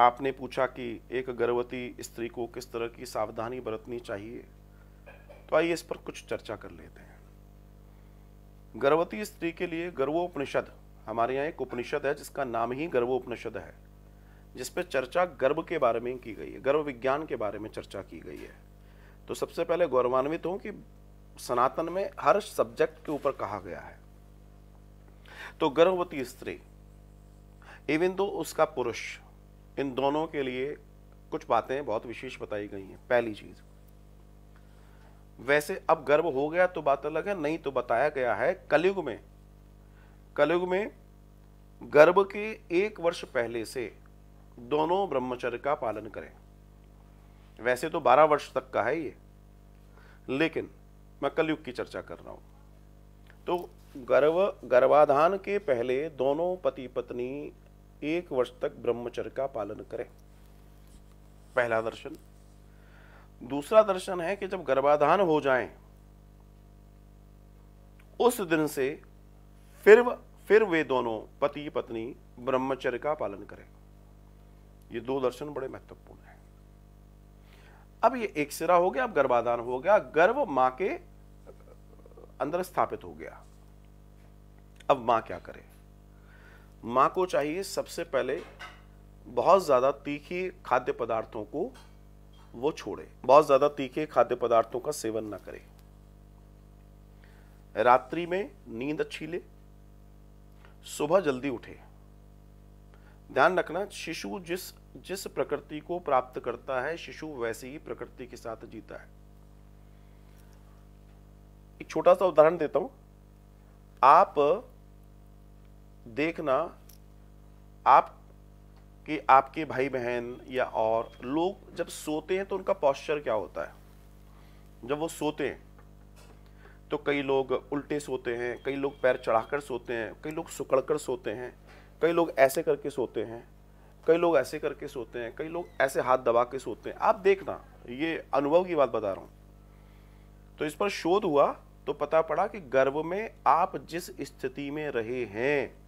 आपने पूछा कि एक गर्भवती स्त्री को किस तरह की सावधानी बरतनी चाहिए? तो आइए इस पर कुछ चर्चा कर लेते हैं। गर्भवती स्त्री के लिए गर्वोपनिषद हमारे यहाँ एक उपनिषद है जिसका नाम ही गर्वोपनिषद है, जिस पर चर्चा गर्भ के बारे में की गई है, गर्भ विज्ञान के बारे में चर्चा की गई है। तो सबसे पहले गौरवान्वित हूँ कि सनातन में हर सब्जेक्ट के ऊपर कहा गया है। तो गर्भवती स्त्री, इवन दो उसका पुरुष इन दोनों के लिए कुछ बातें बहुत विशेष बताई गई हैं। पहली चीज़, वैसे अब गर्भ हो गया तो बात अलग है, नहीं तो बताया गया है कलयुग में। कलयुग में गर्भ के एक वर्ष पहले से दोनों ब्रह्मचर्य का पालन करें। वैसे तो 12 वर्ष तक का है ये, लेकिन मैं कलयुग की चर्चा कर रहा हूँ। तो गर्भ गर्भाधान के पहले दोनों पति पत्नी एक वर्ष तक ब्रह्मचर्य का पालन करें। पहला दर्शन। दूसरा दर्शन है कि जब गर्भाधान हो जाए, उस दिन से फिर फिर वे दोनों पति पत्नी ब्रह्मचर्य का पालन करें। ये दो दर्शन बड़े महत्वपूर्ण हैं। अब ये एक सिरा हो गया, अब गर्भाधान हो गया, गर्भ माँ के अंदर स्थापित हो गया। अब माँ क्या करे? माँ को चाहिए सबसे पहले बहुत ज़्यादा तीखे खाद्य पदार्थों को वो छोड़े। बहुत ज़्यादा तीखे खाद्य पदार्थों का सेवन ना करे। रात्रि में नींद अच्छी ले। सुबह जल्दी उठे। ध्यान रखना, शिशु जिस जिस प्रकृति को प्राप्त करता है, शिशु वैसे ही प्रकृति के साथ जीता है। एक छोटा सा उदाहरण देता हूँ। आप देखना आप कि आपके भाई बहन या और लोग जब सोते हैं तो उनका पॉस्चर क्या होता है? जब वो सोते हैं तो कई लोग उल्टे सोते हैं, कई लोग पैर चढ़ाकर सोते हैं, कई लोग सुकड़कर सोते हैं, कई लोग ऐसे करके सोते हैं, कई लोग ऐसे करके सोते हैं, कई लोग ऐसे हाथ दबा के सोते हैं। आप देखना, ये अनुभव की बात बता रहा हूँ। तो इस पर शोध हुआ तो पता पड़ा कि गर्भ में आप जिस स्थिति में रहे हैं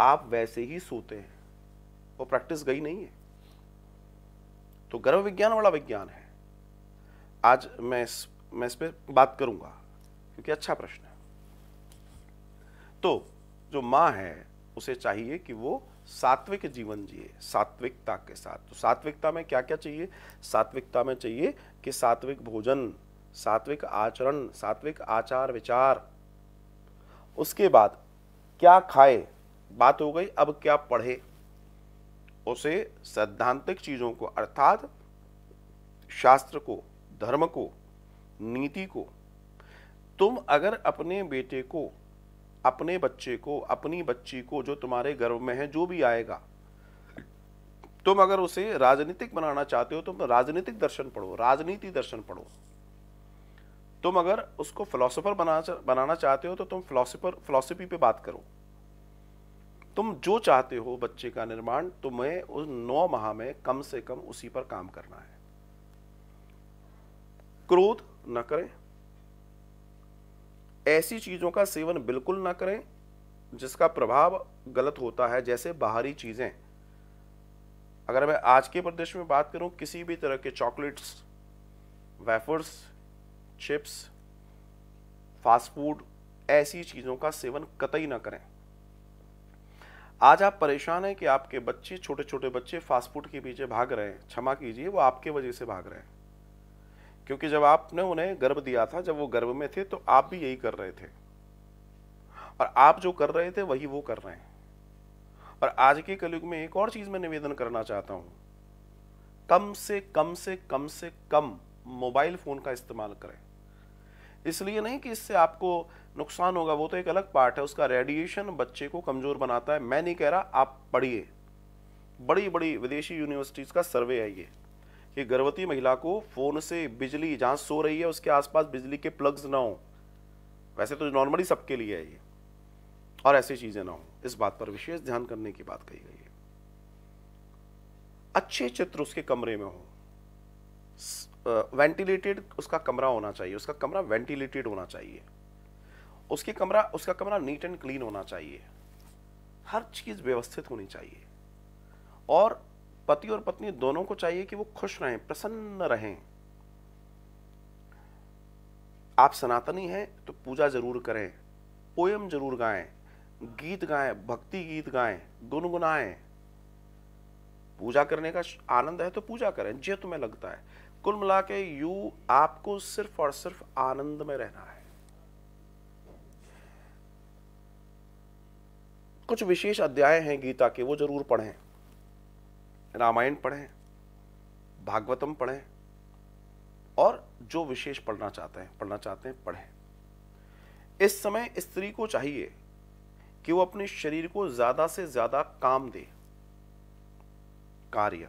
आप वैसे ही सोते हैं। वो प्रैक्टिस गई नहीं है। तो गर्भ विज्ञान वाला विज्ञान है। आज मैं इस मैं इस पर बात करूँगा, क्योंकि अच्छा प्रश्न है। तो जो माँ है, उसे चाहिए कि वो सात्विक जीवन जिए, सात्विकता के साथ। तो सात्विकता में क्या क्या चाहिए? सात्विकता में चाहिए कि सात्विक भोजन, सात्विक आचरण, सात्विक आचार विचार उसके बाद क्या खाए? बात हो गई, अब क्या पढ़े? उसे सैद्धांतिक चीज़ों को, अर्थात शास्त्र को, धर्म को, नीति को, तुम अगर अपने बेटे को, अपने बच्चे को, अपनी बच्ची को, जो तुम्हारे गर्भ में है, जो भी आएगा, तुम अगर उसे राजनीतिक बनाना चाहते हो, तुम राजनीतिक दर्शन पढ़ो, राजनीति दर्शन पढ़ो। तुम अगर उसको फिलोसोफर बना बनाना चाहते हो तो तुम फिलोसोफर फिलोसफी पे बात करो। तुम जो चाहते हो बच्चे का निर्माण, तुम्हें उस नौ माह में कम से कम उसी पर काम करना है। क्रोध न करें। ऐसी चीज़ों का सेवन बिल्कुल ना करें जिसका प्रभाव गलत होता है, जैसे बाहरी चीज़ें। अगर मैं आज के प्रदेश में बात करूँ, किसी भी तरह के chocolates, wafers, chips, fast food, ऐसी चीज़ों का सेवन कतई ना करें। आज आप परेशान हैं कि आपके बच्चे छोटे छोटे बच्चे फास्ट फ़ूड के पीछे भाग रहे हैं। क्षमा कीजिए, वो आपके वजह से भाग रहे हैं। क्योंकि जब आपने उन्हें गर्भ दिया था, जब वो गर्भ में थे तो आप भी यही कर रहे थे। और आप जो कर रहे थे, वही वो कर रहे हैं। और आज के कलयुग में एक और चीज़ मैं निवेदन करना चाहता हूँ। कम से कम से कम से कम मोबाइल फ़ोन का इस्तेमाल करें। इसलिए नहीं कि इससे आपको नुकसान होगा, वो तो एक अलग पार्ट है, उसका रेडिएशन बच्चे को कमज़ोर बनाता है। मैं नहीं कह रहा, आप पढ़िए। बड़ी बड़ी विदेशी यूनिवर्सिटीज का सर्वे है ये, कि गर्भवती महिला को फ़ोन से बिजली, जहाँ सो रही है, उसके आसपास बिजली के प्लग्स ना हो। वैसे तो नॉर्मली सबके लिए है ये। और ऐसी चीज़ें ना हो। इस बात पर विशेष ध्यान करने की बात कही गई है। अच्छे चित्र उसके कमरे में हो। वेंटिलेटेड उसका कमरा होना चाहिए, उसका कमरा वेंटिलेटेड होना चाहिए। उसकी कमरा, उसका कमरा नीट एंड क्लीन होना चाहिए। हर चीज़ व्यवस्थित होनी चाहिए। और पति और पत्नी दोनों को चाहिए कि वो खुश रहें, प्रसन्न रहें। आप सनातनी हैं तो पूजा ज़रूर करें, पोयम ज़रूर गाएँ, गीत गाएँ, भक्ति गीत गाएँ, गुनगुनाएँ। पूजा करने का आनंद है तो पूजा करें जो तुम्हें लगता है। कुल मिला के यू आपको सिर्फ़ और सिर्फ़ आनंद में रहना है। कुछ विशेष अध्याय हैं गीता के, वो ज़रूर पढ़ें। रामायण पढ़ें, भागवतम पढ़ें, और जो विशेष पढ़ना चाहते हैं, पढ़ना चाहते हैं, पढ़ें। इस समय स्त्री को चाहिए कि वो अपने शरीर को ज़्यादा से ज़्यादा काम दे। कार्य।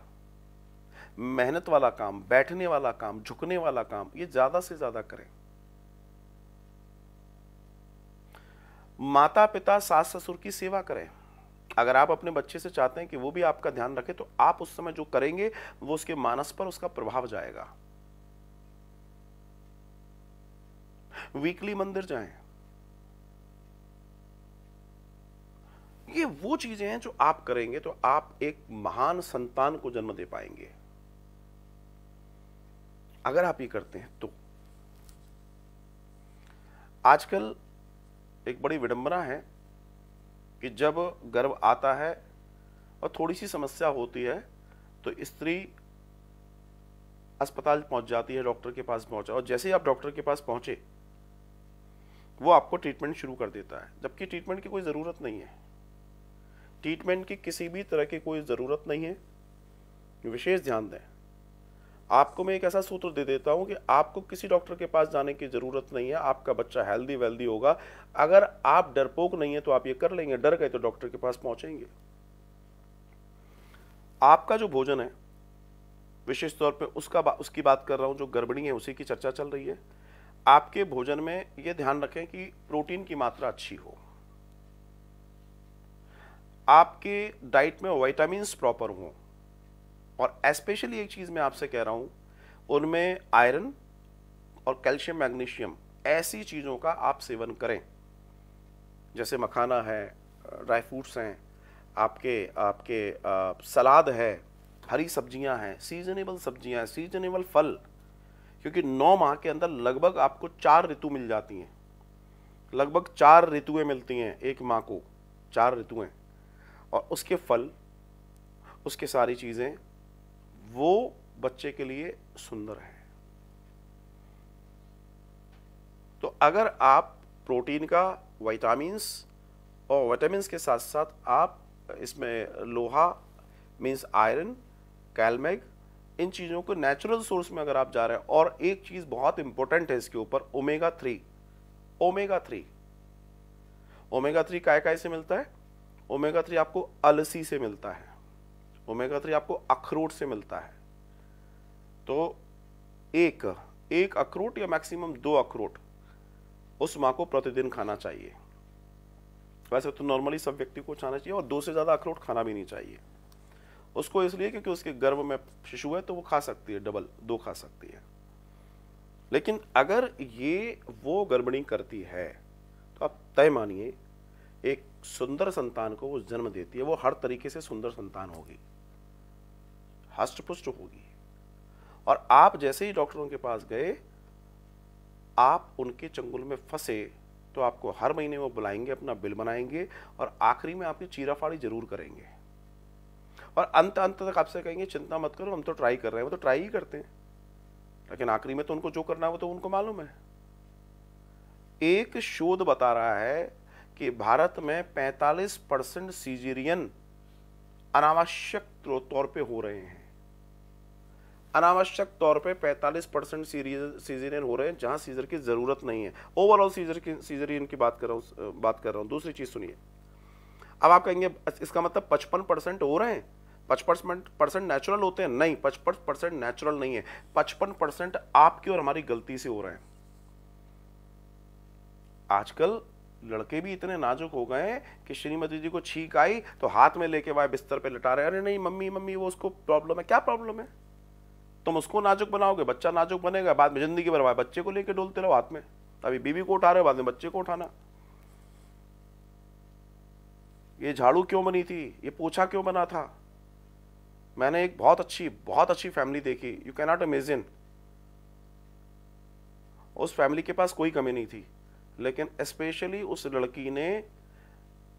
मेहनत वाला काम, बैठने वाला काम, झुकने वाला काम, ये ज़्यादा से ज़्यादा करें। माता पिता सास ससुर की सेवा करें। अगर आप अपने बच्चे से चाहते हैं कि वो भी आपका ध्यान रखे तो आप उस समय जो करेंगे, वो उसके मानस पर उसका प्रभाव जाएगा। वीकली मंदिर जाएँ। ये वो चीज़ें हैं जो आप करेंगे तो आप एक महान संतान को जन्म दे पाएँगे। अगर आप ये करते हैं तो। आजकल एक बड़ी विडंबना है कि जब गर्भ आता है और थोड़ी सी समस्या होती है तो स्त्री अस्पताल पहुँच जाती है, डॉक्टर के पास पहुँचा, और जैसे ही आप डॉक्टर के पास पहुँचे, वो आपको ट्रीटमेंट शुरू कर देता है, जबकि ट्रीटमेंट की कोई ज़रूरत नहीं है। ट्रीटमेंट की किसी भी तरह की कोई ज़रूरत नहीं है। विशेष ध्यान दें आपको मैं एक ऐसा सूत्र दे देता हूँ कि आपको किसी डॉक्टर के पास जाने की ज़रूरत नहीं है आपका बच्चा हेल्दी वेल्दी होगा। अगर आप डरपोक नहीं है तो आप ये कर लेंगे डर गए तो डॉक्टर के पास पहुँचेंगे। आपका जो भोजन है विशेष तौर पे उसका बा, उसकी बात कर रहा हूँ जो गर्भिणी है उसी की चर्चा चल रही है। आपके भोजन में यह ध्यान रखें कि प्रोटीन की मात्रा अच्छी हो। आपके डाइट में वाइटामिन प्रॉपर हों। और स्पेशली एक चीज़ मैं आपसे कह रहा हूँ उनमें आयरन और कैल्शियम मैग्नीशियम ऐसी चीज़ों का आप सेवन करें। जैसे मखाना है ड्राई फ्रूट्स हैं आपके आपके आ, सलाद है हरी सब्ज़ियाँ हैं सीजनेबल सब्ज़ियाँ हैं सीजनेबल फल क्योंकि नौ माह के अंदर लगभग आपको चार ऋतु मिल जाती हैं। लगभग चार ऋतुएँ मिलती हैं एक माह को चार ऋतुएँ। और उसके फल उसके सारी चीज़ें वो बच्चे के लिए सुंदर है। तो अगर आप प्रोटीन का, विटामिन्स और विटामिन्स के साथ साथ आप इसमें लोहा मीन्स आयरन, कैलमेग, इन चीज़ों को नेचुरल सोर्स में अगर आप जा रहे हैं, और एक चीज़ बहुत इंपॉर्टेंट है इसके ऊपर omega three omega three omega three काय काय से मिलता है? ओमेगा थ्री आपको अलसी से मिलता है। ओमेगा थ्री आपको अखरोट से मिलता है। तो एक एक अखरोट या मैक्सिमम दो अखरोट उस माँ को प्रतिदिन खाना चाहिए। वैसे तो नॉर्मली सब व्यक्ति को खाना चाहिए और दो से ज़्यादा अखरोट खाना भी नहीं चाहिए। उसको इसलिए क्योंकि उसके गर्भ में शिशु है तो वो खा सकती है, डबल दो खा सकती है। लेकिन अगर ये वो गर्भिणी करती है तो आप तय मानिए, एक सुंदर संतान को वो जन्म देती है, वो हर तरीके से सुंदर संतान होगी। हष्टपुष्ट होगी। और आप जैसे ही डॉक्टरों के पास गए, आप उनके चंगुल में फंसे तो आपको हर महीने वो बुलाएँगे, अपना बिल बनाएँगे और आखिरी में आपकी चीराफाड़ी ज़रूर करेंगे। और अंत अंत तक आपसे कहेंगे, चिंता मत करो, हम तो ट्राई कर रहे हैं, वो तो ट्राई ही करते हैं। लेकिन आखिरी में तो उनको जो करना है, वो तो उनको मालूम है। एक शोध बता रहा है कि भारत में 45 परसेंट सीजेरियन अनावश्यक तौर पे हो रहे हैं। अनावश्यक तौर पे 45 परसेंट सीजरियन हो रहे हैं, जहाँ सीजर की ज़रूरत नहीं है। ओवरऑल सीजर की सीजरियन की बात कर रहा हूँ बात कर रहा हूँ। दूसरी चीज़ सुनिए। अब आप कहेंगे इसका मतलब पचपन परसेंट हो रहे हैं? पचपन परसेंट नेचुरल होते हैं? नहीं, पचपन परसेंट नेचुरल नहीं है। पचपन परसेंट आपकी और हमारी गलती से हो रहे हैं। आजकल लड़के भी इतने नाजुक हो गए कि श्रीमती जी को छींक आई तो हाथ में लेके वह बिस्तर पे लटा रहे अरे नहीं, मम्मी मम्मी, वो उसको प्रॉब्लम है। क्या प्रॉब्लम है? तुम उसको नाजुक बनाओगे, बच्चा नाजुक बनेगा, बाद में ज़िंदगी बर्बाद बच्चे को लेके डोलते रहो हाथ में। अभी बीबी को उठा रहे हो, बाद में बच्चे को उठाना। ये झाड़ू क्यों बनी थी? ये पोछा क्यों बना था? मैंने एक बहुत अच्छी बहुत अच्छी फैमिली देखी। यू कैनॉट इमेजिन उस फैमिली के पास कोई कमी नहीं थी। लेकिन स्पेशली उस लड़की ने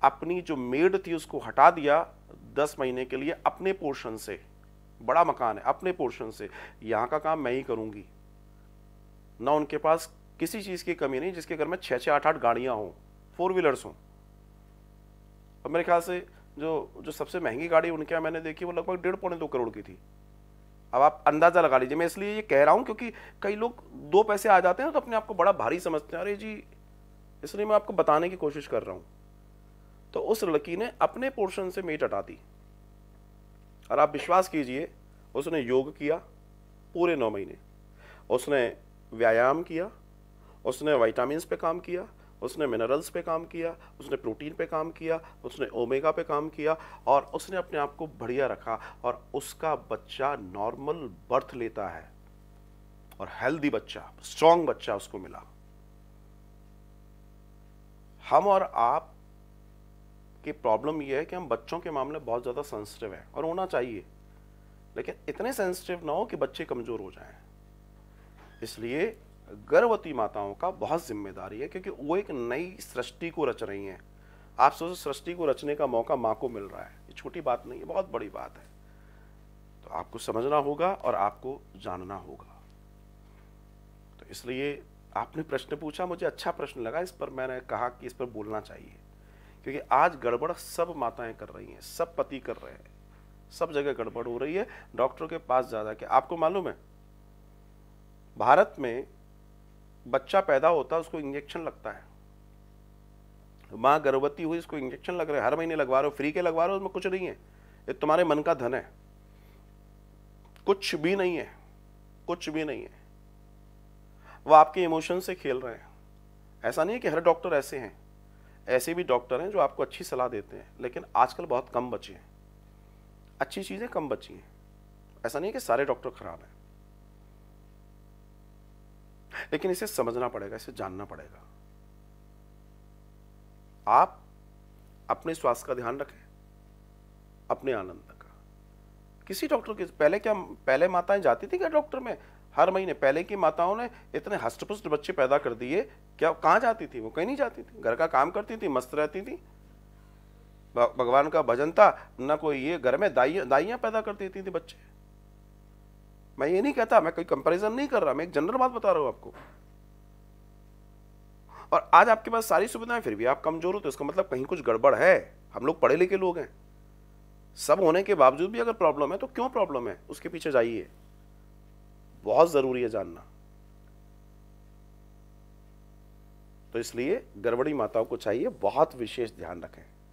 अपनी जो मेड थी, उसको हटा दिया दस महीने के लिए अपने पोर्शन से। बड़ा मकान है, अपने पोर्शन से। यहाँ का काम मैं ही करूँगी। ना उनके पास किसी चीज़ की कमी नहीं, जिसके घर में छः छः आठ आठ गाड़ियाँ हों फोर व्हीलर्स हों। और मेरे ख्याल से जो जो सबसे महँगी गाड़ी उनके यहाँ मैंने देखी, वो लगभग डेढ़, पौने दो करोड़ की थी। अब आप अंदाज़ा लगा लीजिए, मैं इसलिए ये कह रहा हूँ क्योंकि कई लोग दो पैसे आ जाते हैं तो अपने आप को बड़ा भारी समझते हैं। अरे जी, इसलिए मैं आपको बताने की कोशिश कर रहा हूँ। तो उस लड़की ने अपने पोर्शन से मीट हटा दी। और आप विश्वास कीजिए, उसने योग किया पूरे नौ महीने। उसने व्यायाम किया, उसने वाइटामस पे काम किया, उसने मिनरल्स पे काम किया, उसने प्रोटीन पे काम किया, उसने ओमेगा पे काम किया और उसने अपने आप को बढ़िया रखा और उसका बच्चा नॉर्मल बर्थ लेता है और हेल्दी बच्चा स्ट्रांग बच्चा उसको मिला। हम और आप की प्रॉब्लम यह है कि हम बच्चों के मामले बहुत ज़्यादा सेंसिटिव है और होना चाहिए। लेकिन इतने सेंसिटिव ना हो कि बच्चे कमज़ोर हो जाएँ। इसलिए गर्भवती माताओं का बहुत ज़िम्मेदारी है क्योंकि वो एक नई सृष्टि को रच रही हैं। आप सोचो सृष्टि को रचने का मौका माँ को मिल रहा है। ये छोटी बात नहीं है, बहुत बड़ी बात है। तो आपको समझना होगा और आपको जानना होगा। तो इसलिए आपने प्रश्न पूछा, मुझे अच्छा प्रश्न लगा, इस पर मैंने कहा कि इस पर बोलना चाहिए। क्योंकि आज गड़बड़ सब माताएँ कर रही हैं, सब पति कर रहे हैं। सब जगह गड़बड़ हो रही है, डॉक्टर के पास ज़्यादा क्या? आपको मालूम है? भारत में बच्चा पैदा होता है, उसको इंजेक्शन लगता है। माँ गर्भवती हुई, उसको इंजेक्शन लग रहा है। हर महीने लगवा रहे हो, फ्री के लगवा रहे हो, उसमें कुछ नहीं है। ये तुम्हारे मन का धन है। कुछ भी नहीं है, कुछ भी नहीं है। वो आपके इमोशन से खेल रहे हैं। ऐसा नहीं है कि हर डॉक्टर ऐसे हैं। ऐसे भी डॉक्टर हैं जो आपको अच्छी सलाह देते हैं, लेकिन आजकल बहुत कम बचे हैं। अच्छी चीज़ें कम बची हैं। ऐसा नहीं कि सारे डॉक्टर खराब हैं। लेकिन इसे समझना पड़ेगा, इसे जानना पड़ेगा। आप अपने स्वास्थ्य का ध्यान रखें, अपने आनंद का। किसी डॉक्टर के, पहले क्या, पहले माताएँ जाती थी क्या डॉक्टर में? हर महीने पहले की माताओं ने इतने हष्टपुष्ट बच्चे पैदा कर दिए। क्या, कहाँ जाती थी वो? कहीं नहीं जाती थी। घर का काम करती थी, मस्त रहती थी। भगवान का भजन था, ना कोई ये घर में दाइया दाइयाँ पैदा कर देती थी बच्चे। मैं ये नहीं कहता, मैं कोई कंपैरिजन नहीं कर रहा, मैं एक जनरल बात बता रहा हूँ आपको। और आज आपके पास सारी सुविधाएँ, फिर भी आप कमज़ोर हो तो इसका मतलब कहीं कुछ गड़बड़ है। हम लोग पढ़े लिखे लोग हैं। सब होने के बावजूद भी अगर प्रॉब्लम है तो क्यों प्रॉब्लम है? उसके पीछे जाइए। बहुत ज़रूरी है जानना। तो इसलिए गड़बड़ी माताओं को चाहिए बहुत विशेष ध्यान रखें।